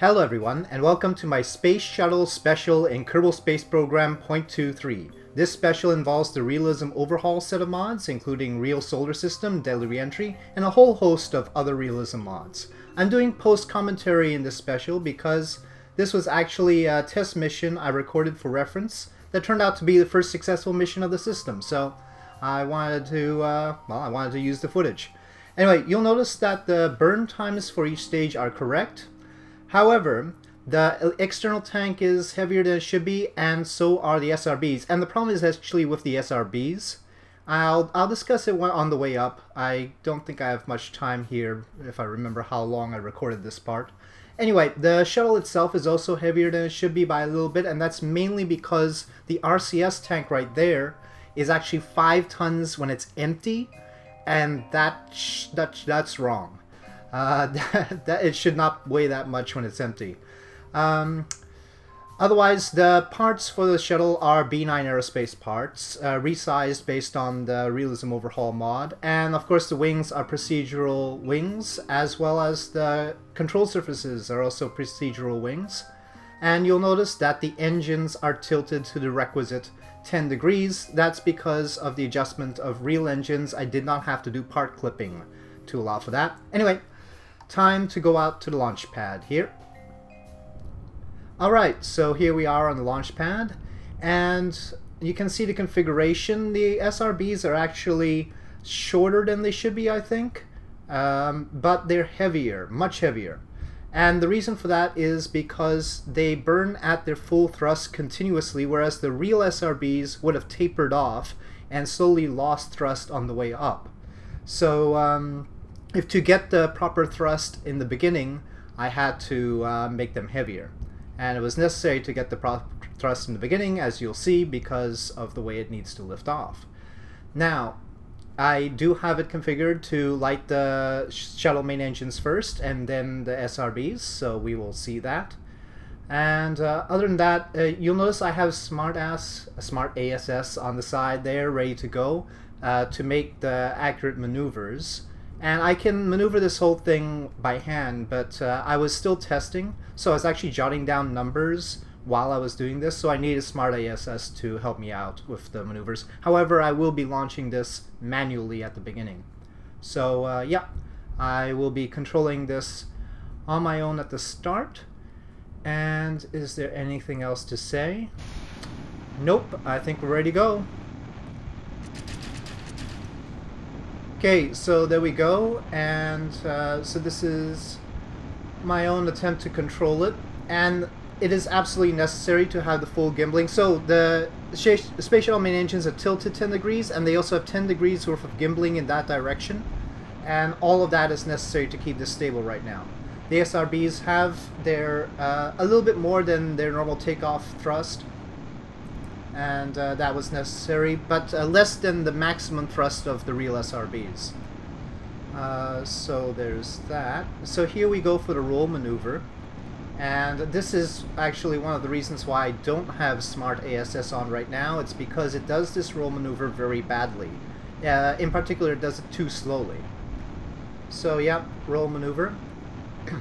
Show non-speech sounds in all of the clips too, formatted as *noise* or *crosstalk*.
Hello everyone, and welcome to my Space Shuttle Special in Kerbal Space Program .23. This special involves the Realism Overhaul set of mods, including Real Solar System, Deadly Reentry, and a whole host of other Realism mods. I'm doing post-commentary in this special because this was actually a test mission I recorded for reference that turned out to be the first successful mission of the system, so I wanted to, uh, well, I wanted to use the footage. Anyway, you'll notice that the burn times for each stage are correct, However, the external tank is heavier than it should be, and so are the SRBs. And the problem is actually with the SRBs. I'll, I'll discuss it on the way up. I don't think I have much time here, if I remember how long I recorded this part. Anyway, the shuttle itself is also heavier than it should be by a little bit, and that's mainly because the RCS tank right there is actually 5 tons when it's empty, and that, that that's wrong. Uh, *laughs* that, that, it should not weigh that much when it's empty. Um, otherwise, the parts for the shuttle are B9 Aerospace parts, uh, resized based on the Realism Overhaul mod, and of course the wings are procedural wings, as well as the control surfaces are also procedural wings. And you'll notice that the engines are tilted to the requisite 10 degrees. That's because of the adjustment of real engines. I did not have to do part clipping to allow for that. Anyway, time to go out to the launch pad here. Alright, so here we are on the launch pad, and you can see the configuration. The SRBs are actually shorter than they should be, I think, um, but they're heavier, much heavier. And the reason for that is because they burn at their full thrust continuously, whereas the real SRBs would have tapered off and slowly lost thrust on the way up. So, um, if to get the proper thrust in the beginning, I had to uh, make them heavier. And it was necessary to get the proper thrust in the beginning, as you'll see, because of the way it needs to lift off. Now, I do have it configured to light the shuttle main engines first and then the SRBs, so we will see that. And uh, other than that, uh, you'll notice I have Smart Ass, a Smart ASS on the side there, ready to go uh, to make the accurate maneuvers. And I can maneuver this whole thing by hand, but uh, I was still testing, so I was actually jotting down numbers while I was doing this, so I needed Smart ASS to help me out with the maneuvers. However, I will be launching this manually at the beginning. So uh, yeah, I will be controlling this on my own at the start. And is there anything else to say? Nope, I think we're ready to go. Okay, so there we go, and uh, so this is my own attempt to control it, and it is absolutely necessary to have the full gimbling. So the Space Shuttle main engines are tilted 10 degrees, and they also have 10 degrees worth of gimbling in that direction, and all of that is necessary to keep this stable right now. The SRBs have their uh, a little bit more than their normal takeoff thrust, and uh, that was necessary, but uh, less than the maximum thrust of the real SRBs. Uh, so there's that. So here we go for the roll maneuver. And this is actually one of the reasons why I don't have Smart ASS on right now. It's because it does this roll maneuver very badly. Uh, in particular, it does it too slowly. So, yeah, roll maneuver. *clears throat*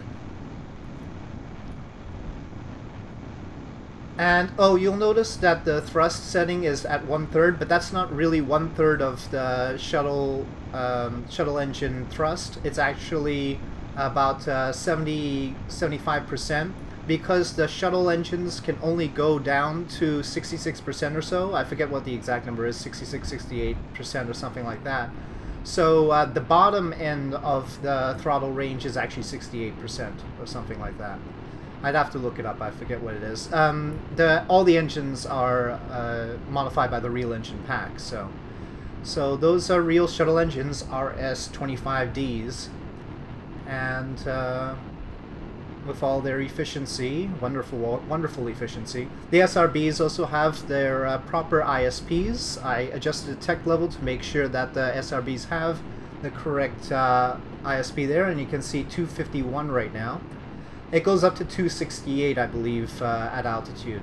And oh, you'll notice that the thrust setting is at one third, but that's not really one third of the shuttle um, shuttle engine thrust. It's actually about uh, 70 75% because the shuttle engines can only go down to 66% or so. I forget what the exact number is, 66, 68% or something like that. So uh, the bottom end of the throttle range is actually 68% or something like that. I'd have to look it up. I forget what it is. Um, the all the engines are uh, modified by the real engine pack. So, so those are real shuttle engines, RS-25Ds, and uh, with all their efficiency, wonderful, wonderful efficiency. The SRBs also have their uh, proper ISPs. I adjusted the tech level to make sure that the SRBs have the correct uh, ISP there, and you can see 251 right now. It goes up to 268, I believe, uh, at altitude.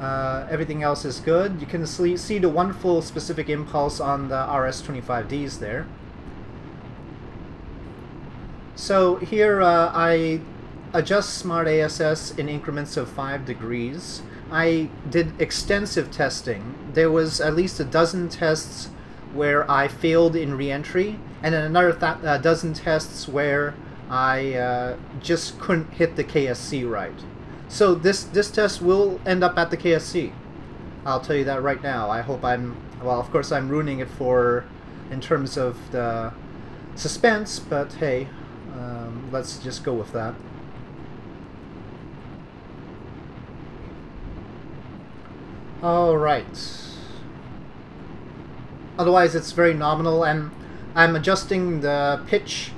Uh, everything else is good. You can see the wonderful specific impulse on the RS-25Ds there. So here uh, I adjust Smart ASS in increments of 5 degrees. I did extensive testing. There was at least a dozen tests where I failed in reentry, and then another th uh, dozen tests where I uh, just couldn't hit the KSC right. So this this test will end up at the KSC. I'll tell you that right now. I hope I'm well. Of course, I'm ruining it for in terms of the suspense, but hey, um, let's just go with that. All right. Otherwise, it's very nominal, and I'm adjusting the pitch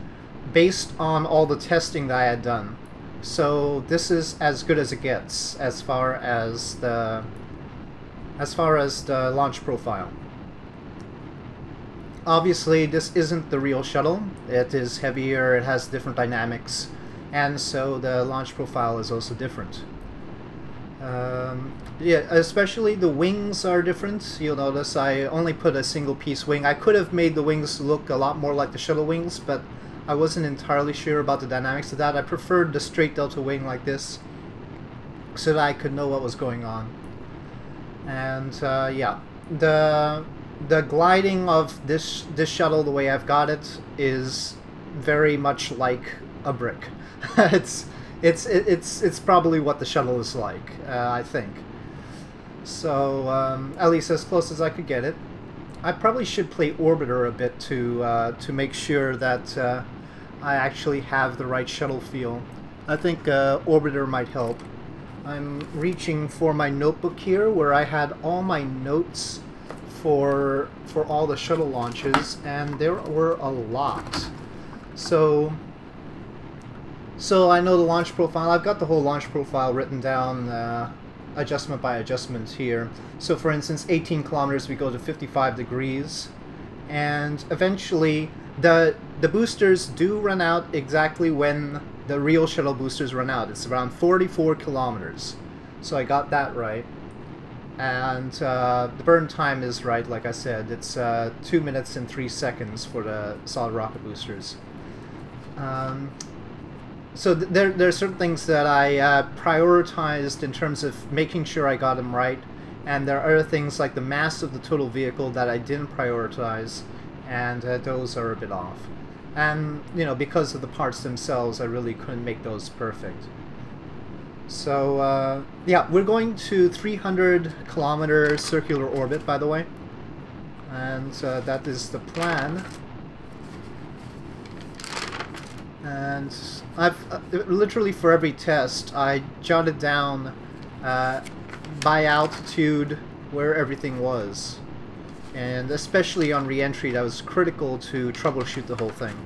based on all the testing that I had done. So this is as good as it gets as far as the as far as the launch profile. Obviously, this isn't the real shuttle. It is heavier, it has different dynamics, and so the launch profile is also different. Um, yeah, especially the wings are different. You'll notice I only put a single piece wing. I could have made the wings look a lot more like the shuttle wings, but I wasn't entirely sure about the dynamics of that. I preferred the straight delta wing like this so that I could know what was going on. And uh, yeah, the the gliding of this this shuttle the way I've got it is very much like a brick. *laughs* it's it's it's it's probably what the shuttle is like, uh, I think. So um, at least as close as I could get it. I probably should play Orbiter a bit to uh, to make sure that uh, I actually have the right shuttle feel. I think uh, Orbiter might help. I'm reaching for my notebook here where I had all my notes for for all the shuttle launches and there were a lot. So so I know the launch profile. I've got the whole launch profile written down uh, adjustment by adjustment here. So for instance, 18 kilometers we go to 55 degrees and eventually the the boosters do run out exactly when the real shuttle boosters run out. It's around 44 kilometers. So I got that right. And uh, the burn time is right, like I said. It's uh, 2 minutes and 3 seconds for the solid rocket boosters. Um, so th there, there are certain things that I uh, prioritized in terms of making sure I got them right, and there are other things like the mass of the total vehicle that I didn't prioritize, and uh, those are a bit off. And, you know, because of the parts themselves, I really couldn't make those perfect. So, uh, yeah, we're going to 300 kilometer circular orbit, by the way. And uh, that is the plan. And I've uh, literally for every test, I jotted down uh, by altitude where everything was. And especially on reentry, that was critical to troubleshoot the whole thing.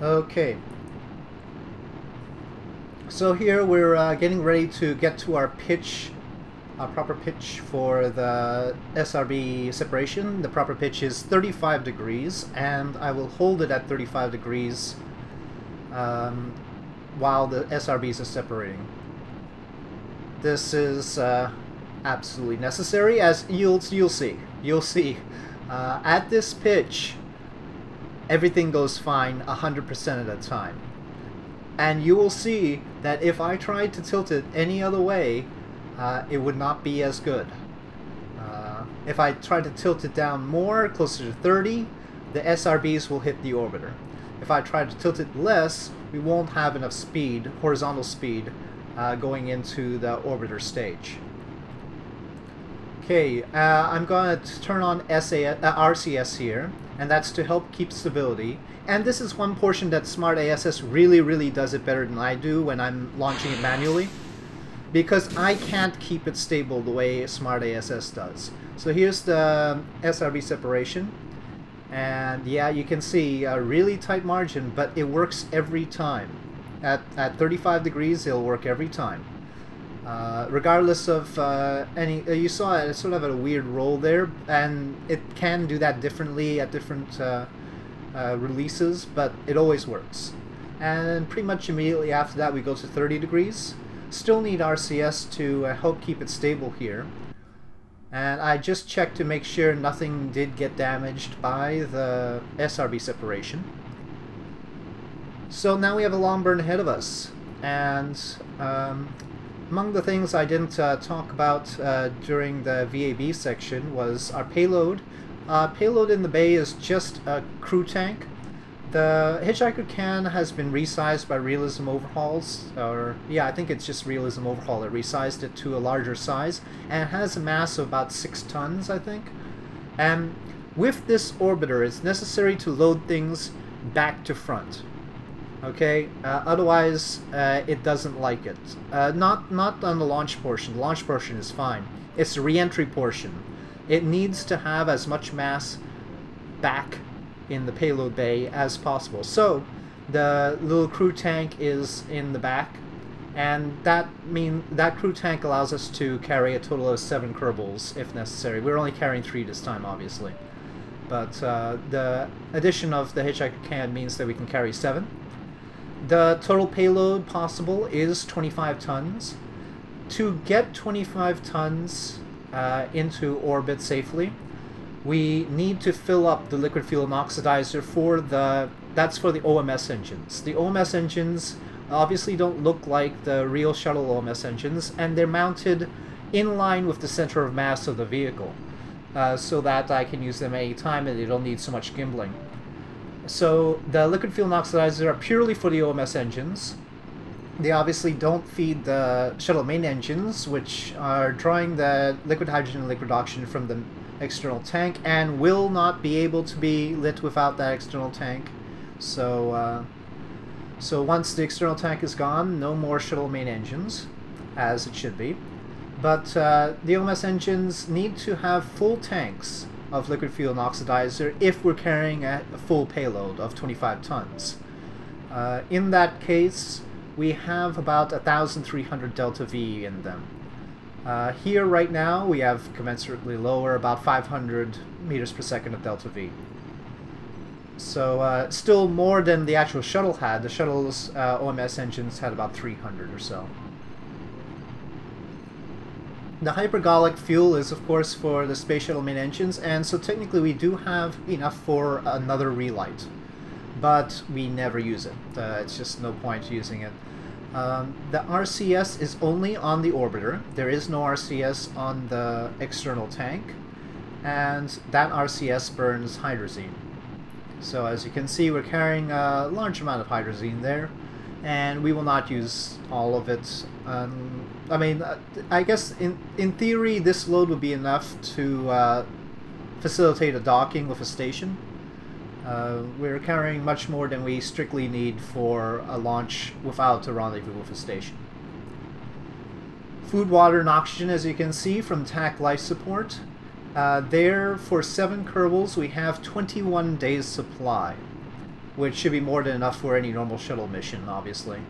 Okay. So here we're uh, getting ready to get to our pitch a proper pitch for the SRB separation. The proper pitch is 35 degrees, and I will hold it at 35 degrees um, while the SRBs are separating. This is uh, absolutely necessary, as you'll, you'll see. You'll see. Uh, at this pitch, everything goes fine 100% of the time. And you will see that if I tried to tilt it any other way, uh, it would not be as good. Uh, if I try to tilt it down more, closer to 30, the SRBs will hit the orbiter. If I try to tilt it less, we won't have enough speed, horizontal speed, uh, going into the orbiter stage. Okay, uh, I'm going to turn on SAS, uh, RCS here, and that's to help keep stability. And this is one portion that Smart ASS really, really does it better than I do when I'm launching it manually because I can't keep it stable the way Smart ASS does. So here's the SRB separation. And yeah, you can see a really tight margin, but it works every time. At, at 35 degrees, it'll work every time. Uh, regardless of uh, any, uh, you saw it sort of a weird roll there, and it can do that differently at different uh, uh, releases, but it always works. And pretty much immediately after that, we go to 30 degrees. Still need RCS to help keep it stable here. And I just checked to make sure nothing did get damaged by the SRB separation. So now we have a long burn ahead of us, and um, among the things I didn't uh, talk about uh, during the VAB section was our payload. Uh, payload in the bay is just a crew tank. The Hitchhiker can has been resized by Realism Overhauls, or yeah, I think it's just Realism Overhaul that resized it to a larger size, and has a mass of about 6 tons, I think. And with this orbiter, it's necessary to load things back to front okay? Uh, otherwise uh, it doesn't like it. Uh, not not on the launch portion. The launch portion is fine. It's the reentry portion. It needs to have as much mass back in the payload bay as possible. So the little crew tank is in the back and that mean that crew tank allows us to carry a total of seven Kerbals if necessary. We're only carrying three this time obviously. But uh, the addition of the hitchhiker can means that we can carry seven the total payload possible is 25 tons. To get 25 tons uh, into orbit safely, we need to fill up the liquid fuel and oxidizer for the that's for the OMS engines. The OMS engines obviously don't look like the real shuttle OMS engines, and they're mounted in line with the center of mass of the vehicle, uh, so that I can use them any time and they don't need so much gimbling. So the liquid fuel oxidizer are purely for the OMS engines. They obviously don't feed the shuttle main engines, which are drawing the liquid hydrogen and liquid oxygen from the external tank and will not be able to be lit without that external tank. So, uh, so once the external tank is gone, no more shuttle main engines, as it should be. But uh, the OMS engines need to have full tanks of liquid fuel and oxidizer if we're carrying a, full payload of 25 tons. Uh, in that case, we have about 1,300 delta V in them. Uh, here right now we have commensurately lower, about 500 meters per second of delta V. So uh, still more than the actual shuttle had. The shuttle's uh, OMS engines had about 300 or so. The hypergolic fuel is, of course, for the space shuttle main engines, and so technically we do have enough for another relight, but we never use it. Uh, it's just no point using it. Um, the RCS is only on the orbiter. There is no RCS on the external tank, and that RCS burns hydrazine. So as you can see, we're carrying a large amount of hydrazine there and we will not use all of it. Um, I mean, uh, I guess in in theory this load would be enough to uh, facilitate a docking with a station. Uh, we're carrying much more than we strictly need for a launch without a rendezvous with a station. Food, water, and oxygen, as you can see from TAC life support. Uh, there, for seven Kerbals, we have 21 days supply which should be more than enough for any normal shuttle mission, obviously.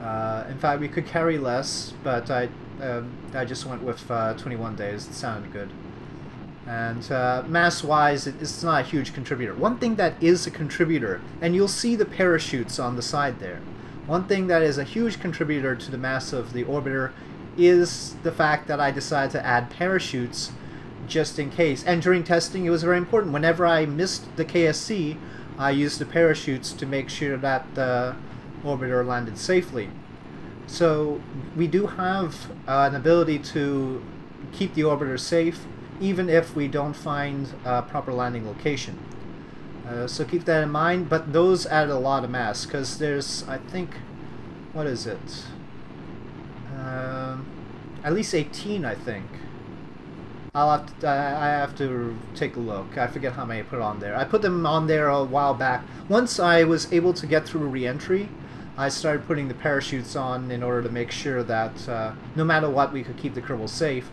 Uh, in fact, we could carry less, but I, uh, I just went with uh, 21 days. It sounded good. And uh, mass-wise, it, it's not a huge contributor. One thing that is a contributor, and you'll see the parachutes on the side there. One thing that is a huge contributor to the mass of the orbiter is the fact that I decided to add parachutes just in case. And during testing, it was very important. Whenever I missed the KSC, I used the parachutes to make sure that the orbiter landed safely. So we do have uh, an ability to keep the orbiter safe even if we don't find a proper landing location. Uh, so keep that in mind, but those add a lot of mass because there's, I think, what is it? Uh, at least 18, I think. I'll have to, I have to take a look. I forget how many I put on there. I put them on there a while back. Once I was able to get through reentry, I started putting the parachutes on in order to make sure that uh, no matter what, we could keep the Kerbal safe.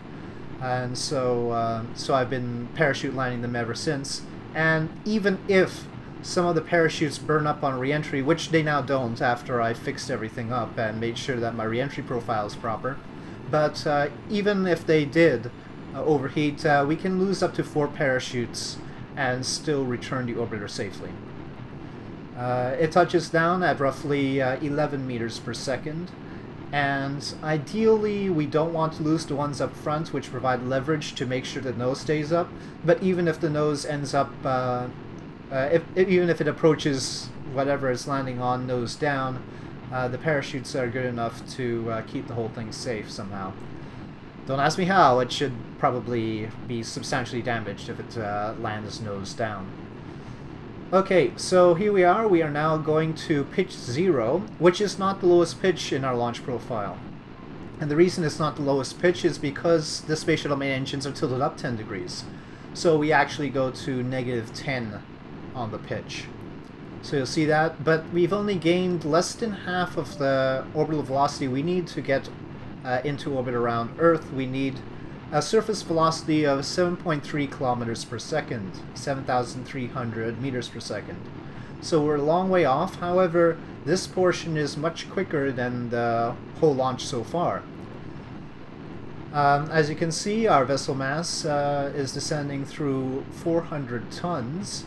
And so, uh, so I've been parachute landing them ever since. And even if some of the parachutes burn up on reentry, which they now don't after I fixed everything up and made sure that my reentry profile is proper, but uh, even if they did, overheat, uh, we can lose up to four parachutes and still return the orbiter safely. Uh, it touches down at roughly 11 meters per second, and ideally we don't want to lose the ones up front which provide leverage to make sure the nose stays up, but even if the nose ends up uh, uh, if, if, even if it approaches whatever it's landing on nose down, uh, the parachutes are good enough to uh, keep the whole thing safe somehow. Don't ask me how, it should probably be substantially damaged if it uh, lands nose down. Okay, so here we are. We are now going to pitch 0, which is not the lowest pitch in our launch profile. And the reason it's not the lowest pitch is because the Space Shuttle main engines are tilted up 10 degrees. So we actually go to negative 10 on the pitch. So you'll see that, but we've only gained less than half of the orbital velocity we need to get uh, into orbit around Earth. We need a surface velocity of 7.3 kilometers per second, 7,300 meters per second. So we're a long way off, however, this portion is much quicker than the whole launch so far. Um, as you can see, our vessel mass uh, is descending through 400 tons,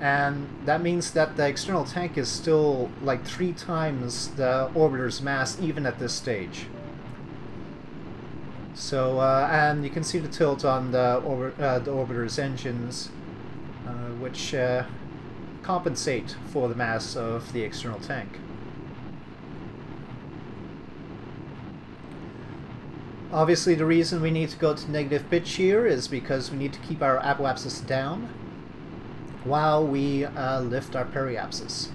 and that means that the external tank is still like three times the orbiter's mass even at this stage. So, uh, and you can see the tilt on the, uh, the orbiter's engines, uh, which uh, compensate for the mass of the external tank. Obviously the reason we need to go to negative pitch here is because we need to keep our apoapsis down while we uh, lift our periapsis.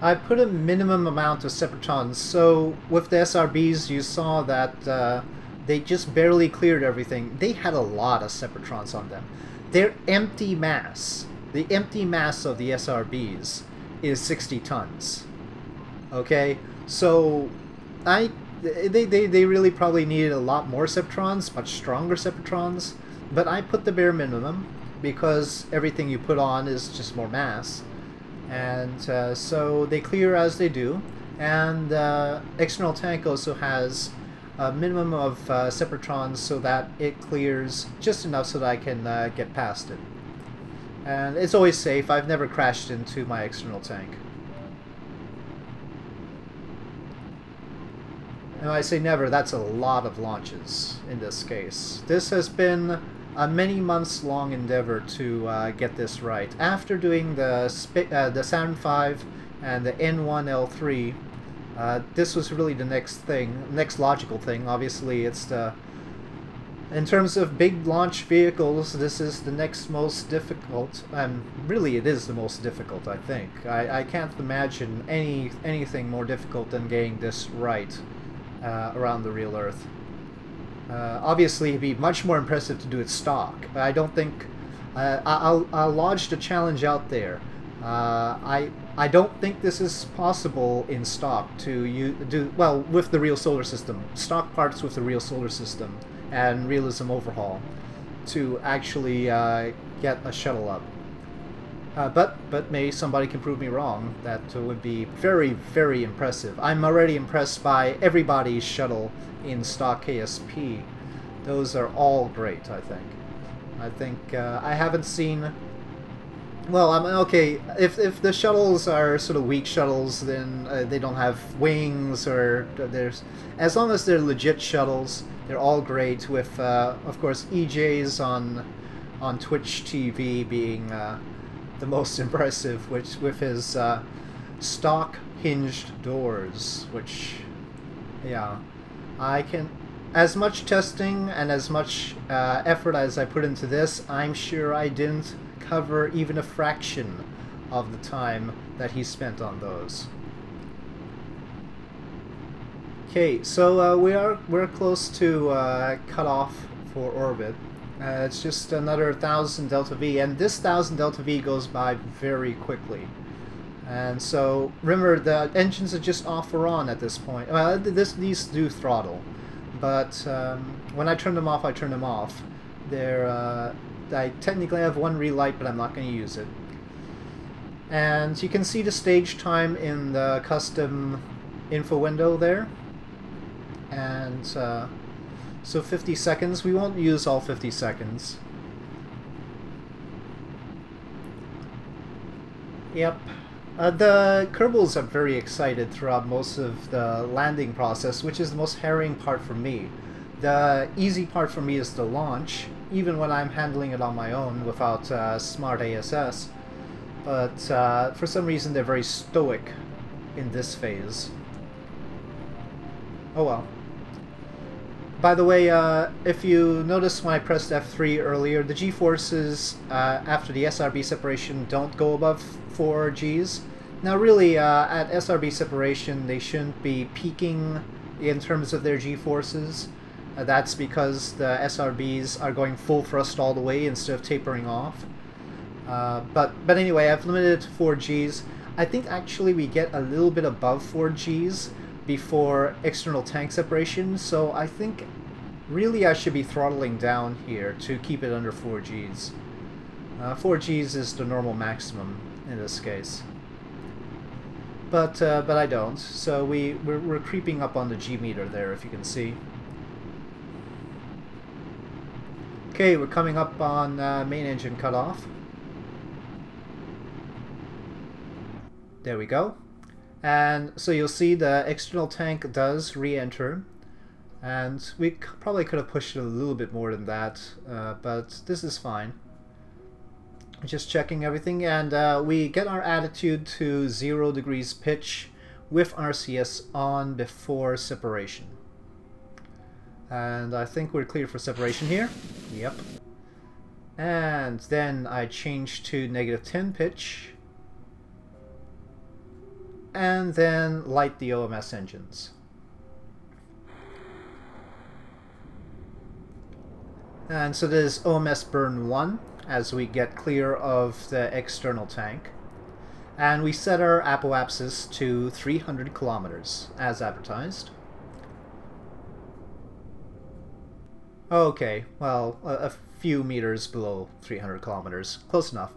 I put a minimum amount of Separatrons, so with the SRBs you saw that uh, they just barely cleared everything. They had a lot of Separatrons on them. Their empty mass, the empty mass of the SRBs is 60 tons. Okay, so I they, they, they really probably needed a lot more Septrons, much stronger Septrons, but I put the bare minimum because everything you put on is just more mass and uh, so they clear as they do. And uh, external tank also has a minimum of uh, separatrons so that it clears just enough so that I can uh, get past it. And it's always safe. I've never crashed into my external tank. And I say never. That's a lot of launches in this case. This has been a many months long endeavor to uh, get this right. After doing the uh, the Saturn V and the N1L3, uh, this was really the next thing, next logical thing. Obviously, it's the in terms of big launch vehicles, this is the next most difficult, and really it is the most difficult, I think. I, I can't imagine any anything more difficult than getting this right uh, around the real Earth. Uh, obviously, it'd be much more impressive to do it stock. But I don't think... Uh, I'll, I'll lodge the challenge out there. Uh, I I don't think this is possible in stock to you do well with the real solar system. Stock parts with the real solar system and realism overhaul to actually uh, get a shuttle up. Uh, but but maybe somebody can prove me wrong. That would be very very impressive. I'm already impressed by everybody's shuttle in stock KSP. Those are all great, I think. I think uh, I haven't seen. Well, I'm okay. If if the shuttles are sort of weak shuttles, then uh, they don't have wings or there's as long as they're legit shuttles, they're all great. With uh, of course EJ's on on Twitch TV being uh, the most impressive, which with his uh, stock hinged doors, which yeah. I can, as much testing and as much uh, effort as I put into this, I'm sure I didn't cover even a fraction of the time that he spent on those. Okay, so uh, we are we're close to uh, cut off for orbit. Uh, it's just another thousand delta V, and this thousand delta V goes by very quickly. And so, remember, the engines are just off or on at this point. Well, this, these do throttle, but um, when I turn them off, I turn them off. They're, uh, I technically have one relight, but I'm not going to use it. And you can see the stage time in the custom info window there. And uh, so 50 seconds, we won't use all 50 seconds. Yep. Uh, the Kerbals are very excited throughout most of the landing process, which is the most harrowing part for me. The easy part for me is the launch, even when I'm handling it on my own without uh, smart ASS. But uh, for some reason they're very stoic in this phase. Oh well. By the way, uh, if you notice when I pressed F3 earlier, the G-forces uh, after the SRB separation don't go above 4 Gs. Now really, uh, at SRB separation, they shouldn't be peaking in terms of their G-forces. Uh, that's because the SRBs are going full thrust all the way instead of tapering off. Uh, but, but anyway, I've limited it to 4 Gs. I think actually we get a little bit above 4 Gs before external tank separation, so I think really I should be throttling down here to keep it under 4 Gs. Uh, 4 Gs is the normal maximum in this case. But uh, but I don't, so we, we're, we're creeping up on the G meter there, if you can see. Okay, we're coming up on uh, main engine cutoff. There we go. And so you'll see the external tank does re-enter. And we probably could have pushed it a little bit more than that, uh, but this is fine. Just checking everything, and uh, we get our attitude to 0 degrees pitch with RCS on before separation. And I think we're clear for separation here. Yep. And then I change to negative 10 pitch and then light the OMS engines. And so there's OMS burn 1 as we get clear of the external tank. And we set our apoapsis to 300 kilometers as advertised. Okay, well, a, a few meters below 300 kilometers. Close enough.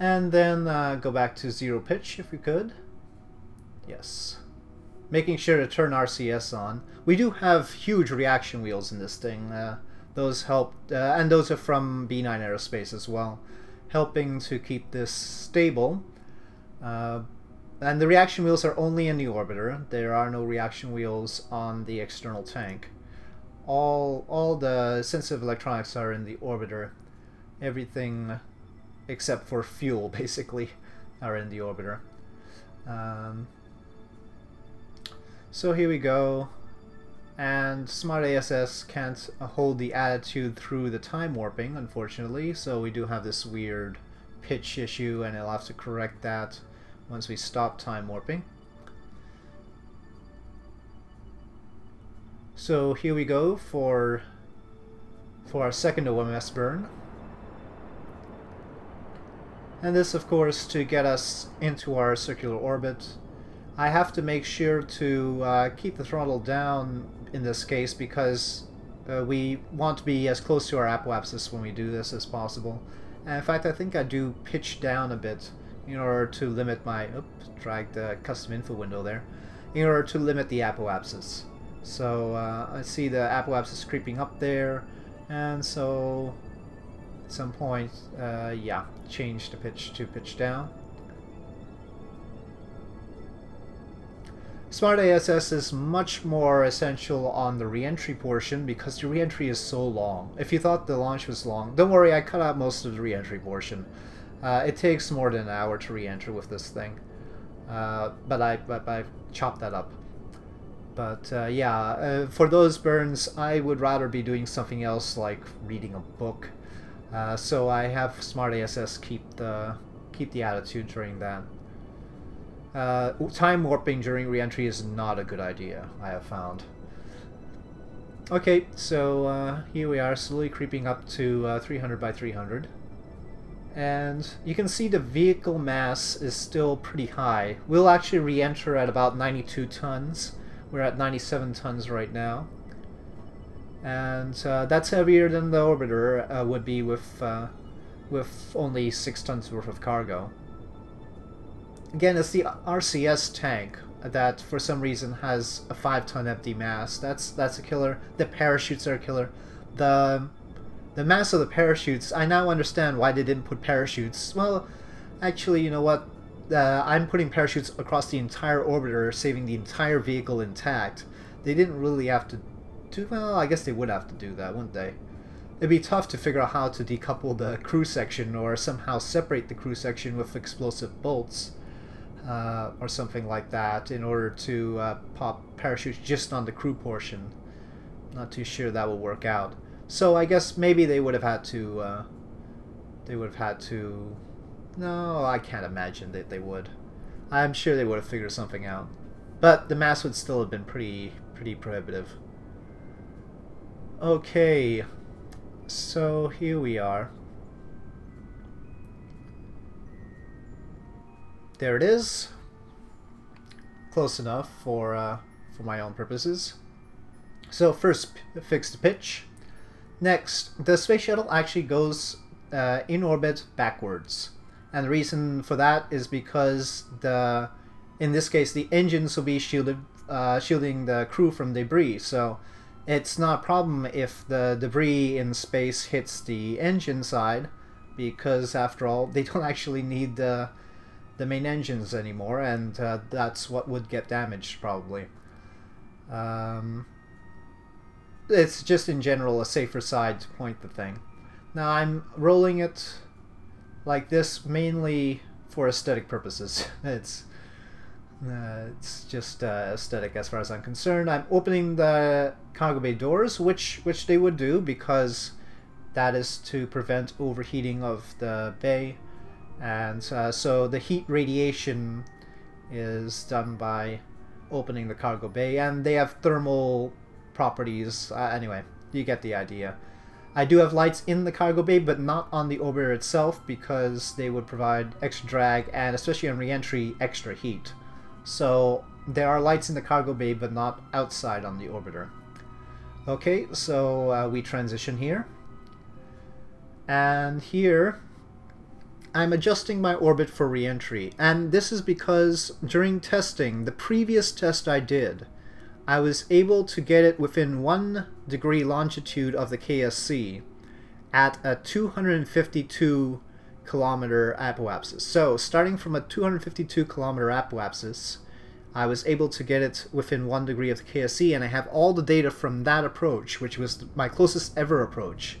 And then uh, go back to zero pitch if we could. Yes. Making sure to turn RCS on. We do have huge reaction wheels in this thing. Uh, those help, uh, and those are from B9 Aerospace as well, helping to keep this stable. Uh, and the reaction wheels are only in the orbiter. There are no reaction wheels on the external tank. All, all the sensitive electronics are in the orbiter. Everything except for fuel, *laughs* basically, are in the orbiter. Um, so here we go. And Smart ASS can't hold the attitude through the time warping, unfortunately, so we do have this weird pitch issue, and it'll have to correct that once we stop time warping. So here we go for for our second OMS burn. And this, of course, to get us into our circular orbit. I have to make sure to uh, keep the throttle down in this case because uh, we want to be as close to our apoapsis when we do this as possible. And in fact, I think I do pitch down a bit in order to limit my... Oops, drag the custom info window there. In order to limit the apoapsis. So uh, I see the apoapsis creeping up there, and so at some point, uh, yeah, change the pitch to pitch down. Smart ASS is much more essential on the reentry portion because the reentry is so long. If you thought the launch was long, don't worry, I cut out most of the reentry portion. Uh, it takes more than an hour to re-enter with this thing, uh, but I but I chopped that up. But uh, yeah, uh, for those burns, I would rather be doing something else like reading a book uh, so I have Smart ASS keep the keep the attitude during that. Uh, time warping during reentry is not a good idea, I have found. Okay, so uh, here we are, slowly creeping up to uh, 300 by 300. And you can see the vehicle mass is still pretty high. We'll actually re-enter at about 92 tons. We're at 97 tons right now and uh, that's heavier than the orbiter uh, would be with uh, with only six tons worth of cargo. Again, it's the RCS tank that for some reason has a five ton empty mass. That's that's a killer. The parachutes are a killer. The the mass of the parachutes. I now understand why they didn't put parachutes. Well, actually, you know what? uh, I'm putting parachutes across the entire orbiter, saving the entire vehicle intact. They didn't really have to do, well, I guess they would have to do that, wouldn't they? It'd be tough to figure out how to decouple the crew section or somehow separate the crew section with explosive bolts uh, or something like that in order to uh, pop parachutes just on the crew portion. Not too sure that will work out. So I guess maybe they would have had to. Uh, they would have had to. No, I can't imagine that they would. I'm sure they would have figured something out, but the mass would still have been pretty pretty prohibitive. Okay, so here we are. There it is. Close enough for uh, for my own purposes. So first, fix the pitch. Next, the space shuttle actually goes uh, in orbit backwards. And the reason for that is because the, in this case, the engines will be shielded, uh, shielding the crew from debris. So it's not a problem if the debris in space hits the engine side, because after all, they don't actually need the the main engines anymore, and uh, that's what would get damaged probably. Um, it's just in general a safer side to point the thing. Now I'm rolling it like this mainly for aesthetic purposes. *laughs* it's uh, it's just uh, aesthetic as far as I'm concerned. I'm opening the cargo bay doors, which which they would do because that is to prevent overheating of the bay, and uh, so the heat radiation is done by opening the cargo bay, and they have thermal properties. Uh, anyway, you get the idea. I do have lights in the cargo bay, but not on the orbiter itself because they would provide extra drag and especially on reentry, extra heat. So there are lights in the cargo bay, but not outside on the orbiter. Okay, so uh, we transition here. And here, I'm adjusting my orbit for reentry. And this is because during testing, the previous test I did, I was able to get it within one degree longitude of the KSC at a 252 kilometer apoapsis. So starting from a 252 kilometer apoapsis, I was able to get it within one degree of the KSC and I have all the data from that approach, which was my closest ever approach.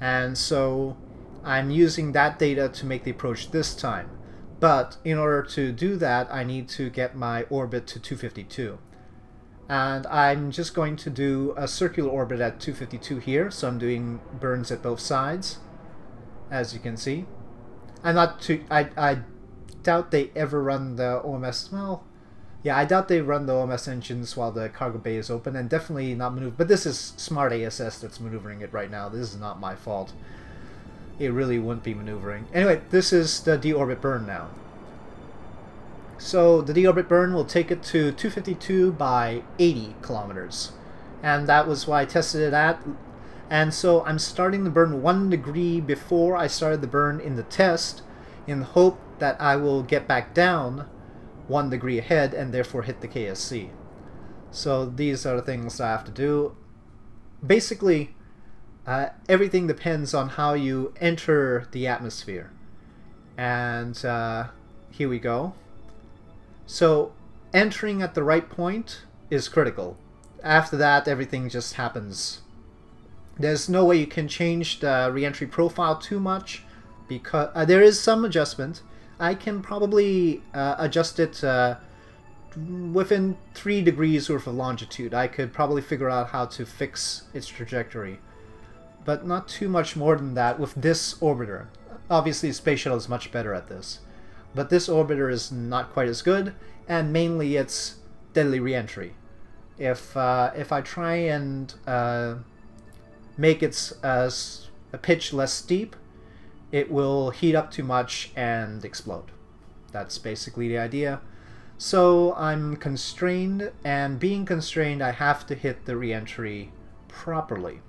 And so I'm using that data to make the approach this time. But in order to do that, I need to get my orbit to 252 and I'm just going to do a circular orbit at 252 here so I'm doing burns at both sides as you can see I'm not too I, I doubt they ever run the OMS well yeah I doubt they run the OMS engines while the cargo bay is open and definitely not maneuver but this is smart ASS that's maneuvering it right now this is not my fault it really wouldn't be maneuvering anyway this is the deorbit burn now so the deorbit burn will take it to 252 by 80 kilometers. And that was why I tested it at. And so I'm starting the burn one degree before I started the burn in the test in the hope that I will get back down one degree ahead and therefore hit the KSC. So these are the things I have to do. Basically, uh, everything depends on how you enter the atmosphere. And uh, here we go. So entering at the right point is critical. After that, everything just happens. There's no way you can change the reentry profile too much because uh, there is some adjustment. I can probably uh, adjust it uh, within three degrees worth of longitude. I could probably figure out how to fix its trajectory. But not too much more than that with this orbiter. Obviously, Space Shuttle is much better at this. But this orbiter is not quite as good, and mainly it's deadly reentry. If uh, if I try and uh, make its uh, a pitch less steep, it will heat up too much and explode. That's basically the idea. So I'm constrained, and being constrained, I have to hit the reentry properly.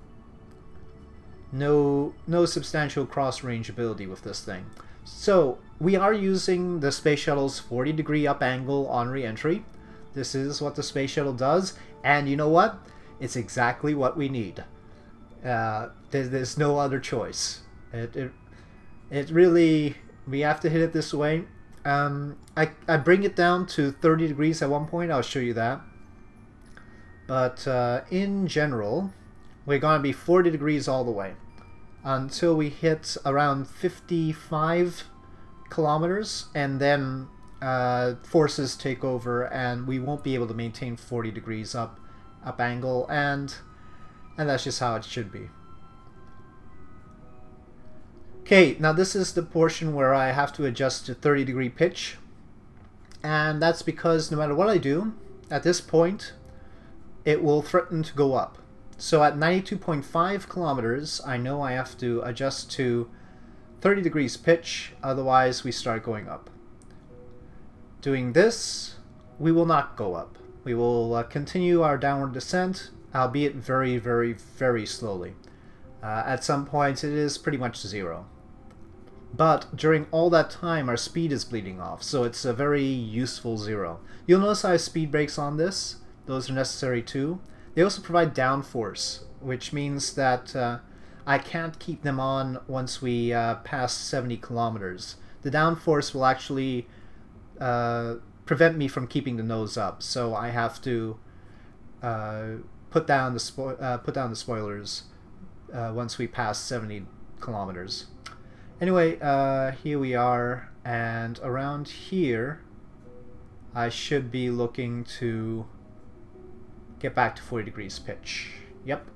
No, no substantial cross-range ability with this thing. So we are using the Space Shuttle's 40 degree up angle on reentry. This is what the Space Shuttle does, and you know what? It's exactly what we need. Uh, there's, there's no other choice. It, it, it really, we have to hit it this way. Um, I, I bring it down to 30 degrees at one point, I'll show you that. But uh, in general, we're going to be 40 degrees all the way until we hit around 55 kilometers and then uh, forces take over and we won't be able to maintain 40 degrees up up angle and and that's just how it should be. Okay, now this is the portion where I have to adjust to 30 degree pitch and that's because no matter what I do at this point it will threaten to go up. So at 92.5 kilometers I know I have to adjust to 30 degrees pitch otherwise we start going up. Doing this we will not go up. We will uh, continue our downward descent, albeit very, very, very slowly. Uh, at some points it is pretty much zero. But during all that time our speed is bleeding off, so it's a very useful zero. You'll notice I have speed brakes on this. Those are necessary too. They also provide downforce, which means that uh, I can't keep them on once we uh, pass 70 kilometers. The downforce will actually uh, prevent me from keeping the nose up. So I have to uh, put down the spo- uh, put down the spoilers uh, once we pass 70 kilometers. Anyway, uh, here we are, and around here, I should be looking to get back to 40 degrees pitch. Yep.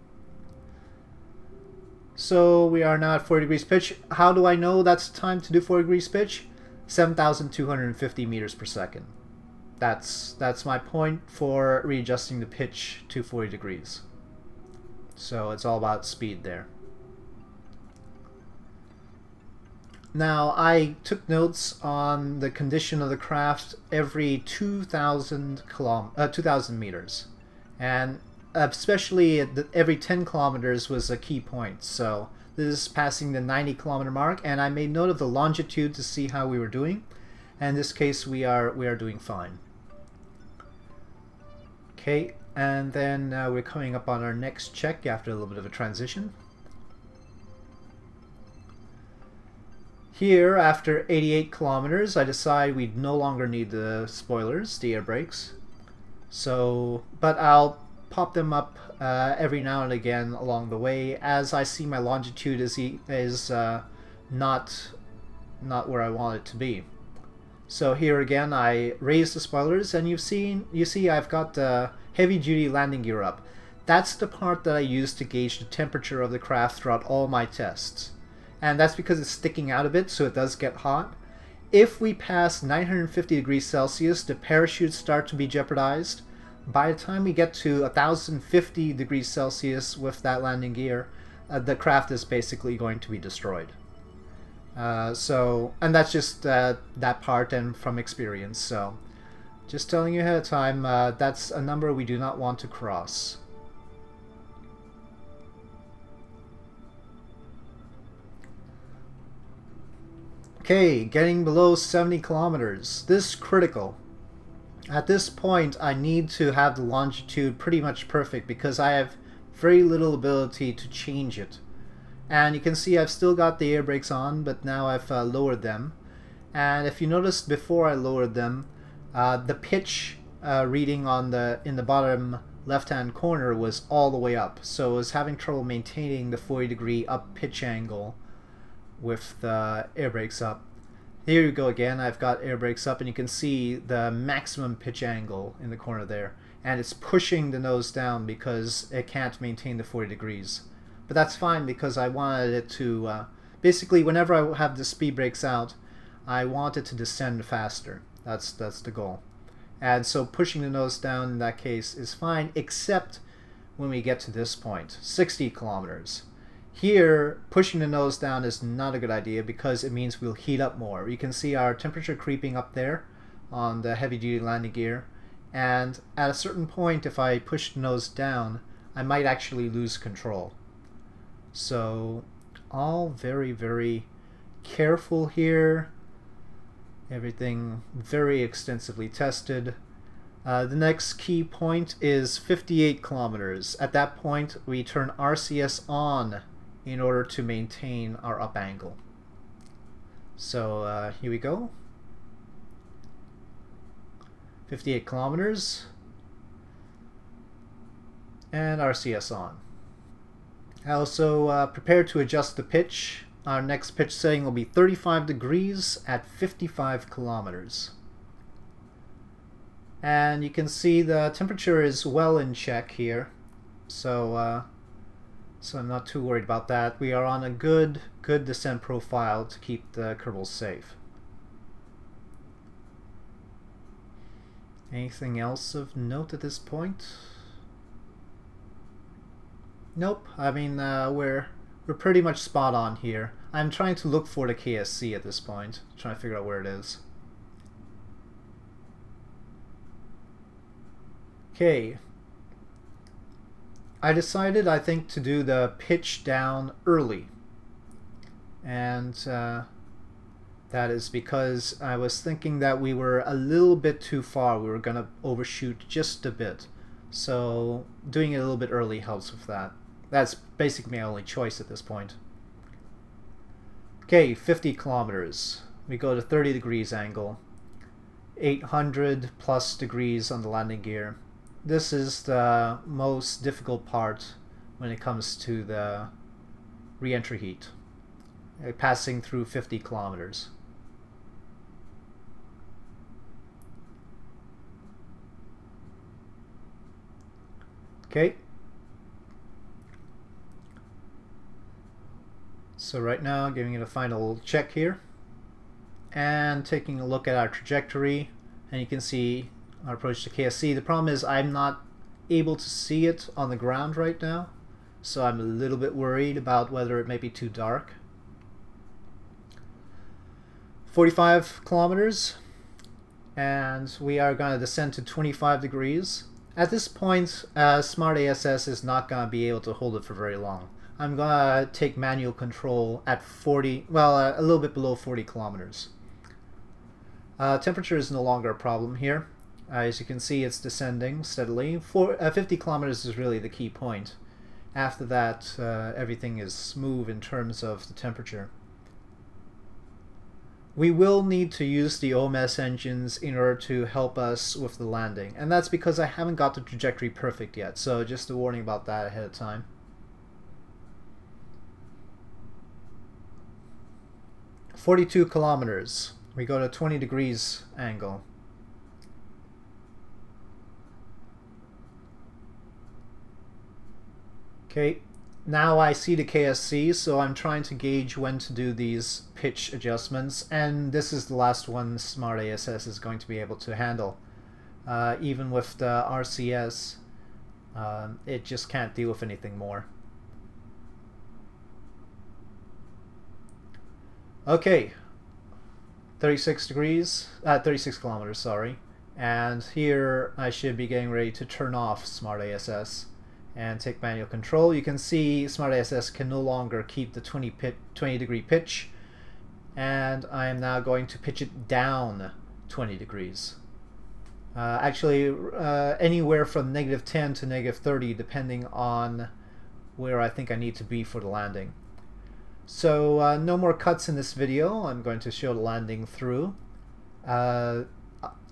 So we are now at 40 degrees pitch. How do I know that's time to do 40 degrees pitch? 7,250 meters per second that's that's my point for readjusting the pitch to 40 degrees. So it's all about speed there. Now I took notes on the condition of the craft every 2,000 kilom uh, 2,000 meters, and especially every 10 kilometers was a key point. So this is passing the 90 kilometer mark, and I made note of the longitude to see how we were doing. And in this case, we are we are doing fine. Okay, and then uh, we're coming up on our next check after a little bit of a transition. Here, after 88 kilometers, I decide we no longer need the spoilers, the air brakes. So, but I'll pop them up uh, every now and again along the way as I see my longitude is, is uh, not, not where I want it to be. So here again, I raise the spoilers, and you've seen, you see I've got the heavy-duty landing gear up. That's the part that I use to gauge the temperature of the craft throughout all my tests. And that's because it's sticking out a bit, so it does get hot. If we pass 950 degrees Celsius, the parachutes start to be jeopardized. By the time we get to 1050 degrees Celsius with that landing gear, uh, the craft is basically going to be destroyed. Uh, so, and that's just uh, that part and from experience. So, just telling you ahead of time, uh, that's a number we do not want to cross. Okay, getting below 70 kilometers. This is critical. At this point, I need to have the longitude pretty much perfect because I have very little ability to change it. And you can see I've still got the air brakes on, but now I've uh, lowered them. And if you noticed before I lowered them, uh, the pitch uh, reading on the in the bottom left-hand corner was all the way up, so I was having trouble maintaining the 40 degree up pitch angle with the air brakes up. Here you go again, I've got air brakes up and you can see the maximum pitch angle in the corner there. And it's pushing the nose down because it can't maintain the 40 degrees. But that's fine because I wanted it to, uh, basically whenever I have the speed brakes out, I want it to descend faster. That's, that's the goal. And so pushing the nose down in that case is fine, except when we get to this point, 60 kilometers. Here, pushing the nose down is not a good idea because it means we'll heat up more. You can see our temperature creeping up there on the heavy-duty landing gear. And at a certain point, if I push the nose down, I might actually lose control. So all very, very careful here. Everything very extensively tested. Uh, the next key point is 58 kilometers. At that point, we turn RCS on in order to maintain our up angle. So uh, here we go. 58 kilometers. And RCS on. I also uh, prepared to adjust the pitch. Our next pitch setting will be 35 degrees at 55 kilometers. And you can see the temperature is well in check here. So, uh, so I'm not too worried about that. We are on a good, good descent profile to keep the Kerbals safe. Anything else of note at this point? Nope. I mean, uh, we're we're pretty much spot on here. I'm trying to look for the KSC at this point, trying to figure out where it is. Okay. I decided, I think, to do the pitch down early. And uh, that is because I was thinking that we were a little bit too far. We were going to overshoot just a bit. So doing it a little bit early helps with that. That's basically my only choice at this point. Okay, 50 kilometers. We go to 30 degrees angle. 800 plus degrees on the landing gear. This is the most difficult part when it comes to the re-entry heat. Uh, passing through 50 kilometers. Okay. So right now, giving it a final check here. And taking a look at our trajectory. And you can see our approach to KSC. The problem is I'm not able to see it on the ground right now. So I'm a little bit worried about whether it may be too dark. 45 kilometers. And we are going to descend to 25 degrees. At this point, uh, Smart ASS is not going to be able to hold it for very long. I'm going to take manual control at 40, well, uh, a little bit below 40 kilometers. Uh, temperature is no longer a problem here. Uh, as you can see, it's descending steadily. For, uh, 50 kilometers is really the key point. After that, uh, everything is smooth in terms of the temperature. We will need to use the OMS engines in order to help us with the landing, and that's because I haven't got the trajectory perfect yet, so just a warning about that ahead of time. Forty-two kilometers. We go to 20 degrees angle. Okay, now I see the KSC, so I'm trying to gauge when to do these pitch adjustments, and this is the last one Smart ASS is going to be able to handle. Uh, even with the RCS, uh, it just can't deal with anything more. Okay, 36 degrees, uh, 36 kilometers, sorry. And here I should be getting ready to turn off Smart ASS and take manual control, you can see Smart ASS can no longer keep the 20, pit, 20 degree pitch and I am now going to pitch it down 20 degrees. Uh, actually uh, anywhere from negative 10 to negative 30 depending on where I think I need to be for the landing. So uh, no more cuts in this video, I'm going to show the landing through. Uh,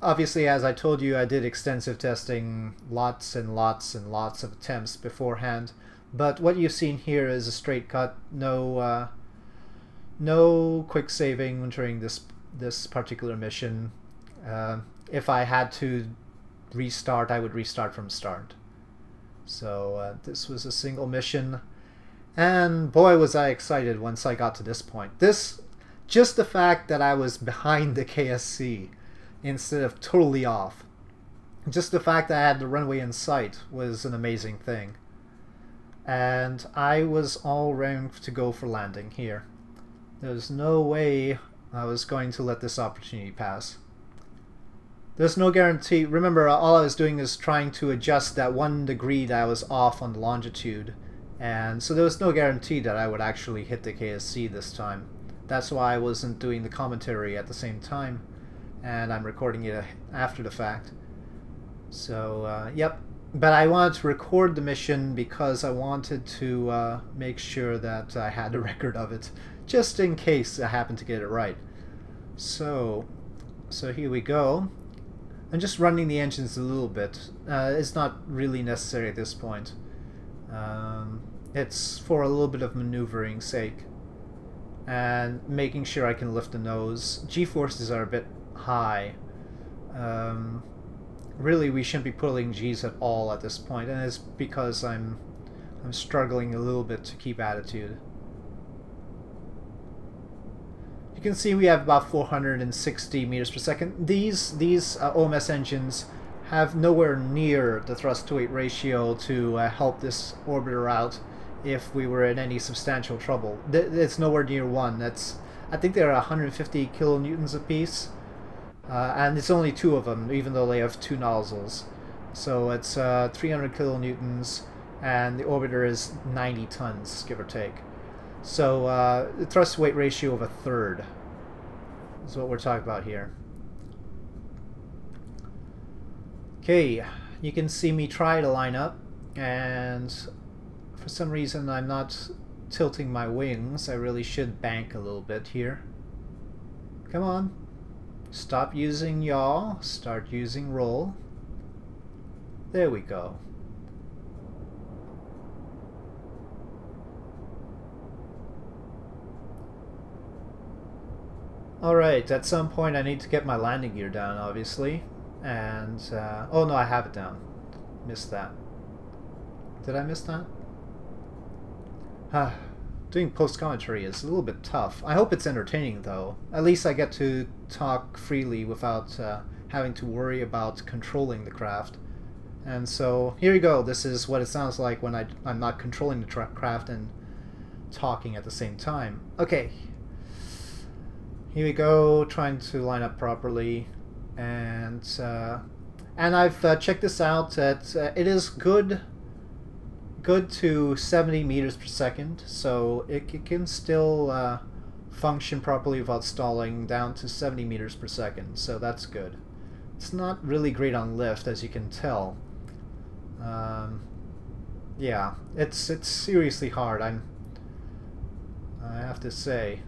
obviously, as I told you, I did extensive testing, lots and lots and lots of attempts beforehand. But what you've seen here is a straight cut, no, uh, no quick saving during this this particular mission. Uh, if I had to restart, I would restart from start. So uh, this was a single mission, and boy was I excited once I got to this point. This, just the fact that I was behind the KSC instead of totally off. Just the fact that I had the runway in sight was an amazing thing. And I was all round to go for landing here. There's no way I was going to let this opportunity pass. There's no guarantee. Remember, all I was doing is trying to adjust that one degree that I was off on the longitude. And so there was no guarantee that I would actually hit the KSC this time. That's why I wasn't doing the commentary at the same time and I'm recording it after the fact. So, uh, yep. But I wanted to record the mission because I wanted to uh, make sure that I had a *laughs* record of it, just in case I happen to get it right. So, so here we go. I'm just running the engines a little bit. Uh, it's not really necessary at this point. Um, it's for a little bit of maneuvering sake and making sure I can lift the nose. G-forces are a bit high. Um, really, we shouldn't be pulling G's at all at this point, and it's because I'm I'm struggling a little bit to keep attitude. You can see we have about 460 meters per second. These these uh, OMS engines have nowhere near the thrust to weight ratio to uh, help this orbiter out if we were in any substantial trouble. It's nowhere near one. That's I think they're 150 kilonewtons apiece, uh, and it's only two of them, even though they have two nozzles. So it's uh, 300 kilonewtons, and the orbiter is 90 tons, give or take. So uh, the thrust weight ratio of a third is what we're talking about here. Okay, you can see me try to line up, and for some reason I'm not tilting my wings. I really should bank a little bit here. Come on. Stop using yaw. Start using roll. There we go. Alright, at some point I need to get my landing gear down, obviously. And, uh, oh no, I have it down. Missed that. Did I miss that? *sighs* doing post commentary is a little bit tough. I hope it's entertaining though. At least I get to talk freely without uh, having to worry about controlling the craft. And so here you go. This is what it sounds like when I, I'm not controlling the craft and talking at the same time. Okay. Here we go, trying to line up properly. And uh, and I've uh, checked this out. That uh, it is good good to 70 meters per second, so it, it can still uh, function properly without stalling down to 70 meters per second, so that's good. It's not really great on lift, as you can tell. Um, yeah, it's it's seriously hard. I'm I have to say,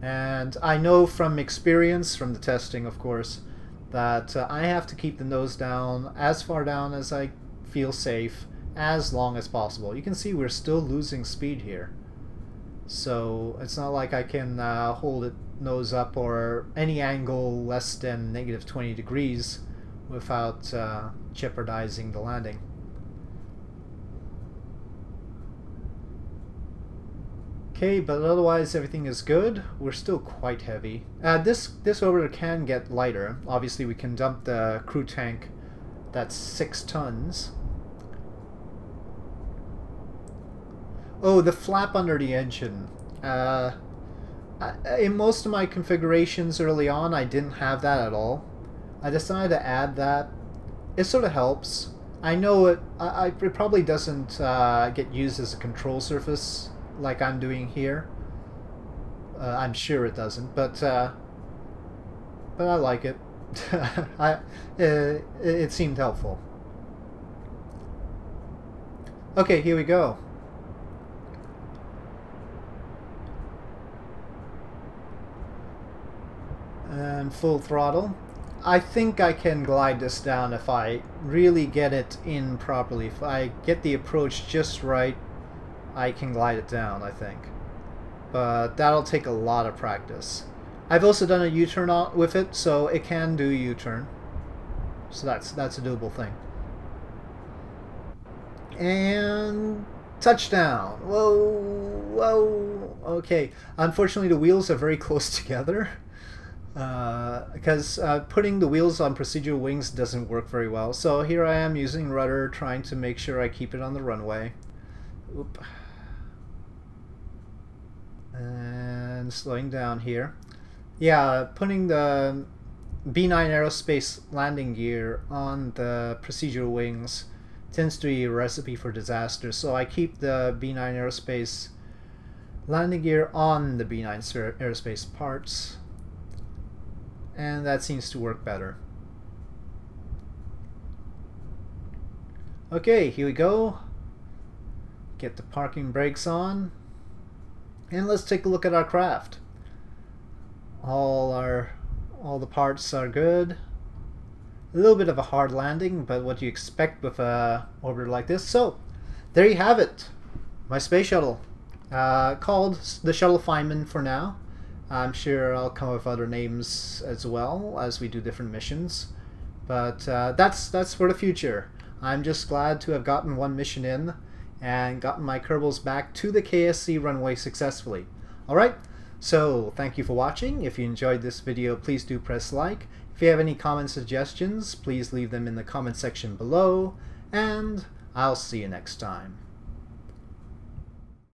and I know from experience, from the testing, of course, that uh, I have to keep the nose down as far down as I feel safe as long as possible. You can see we're still losing speed here. So it's not like I can uh, hold it nose up or any angle less than negative 20 degrees without uh, jeopardizing the landing. Okay, but otherwise everything is good. We're still quite heavy. Uh, this this orbiter can get lighter. Obviously we can dump the crew tank that's 6 tons Oh, the flap under the engine. Uh, in most of my configurations early on, I didn't have that at all. I decided to add that. It sort of helps. I know it, I, it probably doesn't uh, get used as a control surface like I'm doing here. Uh, I'm sure it doesn't, but uh, but I like it. *laughs* I it, it seemed helpful. Okay, here we go. And full throttle. I think I can glide this down if I really get it in properly. If I get the approach just right, I can glide it down, I think. But that'll take a lot of practice. I've also done a U-turn with it, so it can do U-turn. So that's that's a doable thing. And touchdown! Whoa, whoa. Okay. Unfortunately, the wheels are very *laughs* close together because uh, uh, putting the wheels on procedural wings doesn't work very well. So here I am using rudder, trying to make sure I keep it on the runway. Oop. And slowing down here. Yeah, putting the B9 aerospace landing gear on the procedural wings tends to be a recipe for disaster. So I keep the B9 aerospace landing gear on the B9 aerospace parts and that seems to work better. Okay, here we go. Get the parking brakes on. And let's take a look at our craft. All our all the parts are good. A little bit of a hard landing, but what you expect with a orbiter like this. So, there you have it. My space shuttle. Uh, called the Shuttle Feynman for now. I'm sure I'll come up with other names as well as we do different missions. But uh, that's that's for the future. I'm just glad to have gotten one mission in and gotten my Kerbals back to the KSC runway successfully. Alright, so thank you for watching. If you enjoyed this video, please do press like. If you have any comment suggestions, please leave them in the comment section below. And I'll see you next time.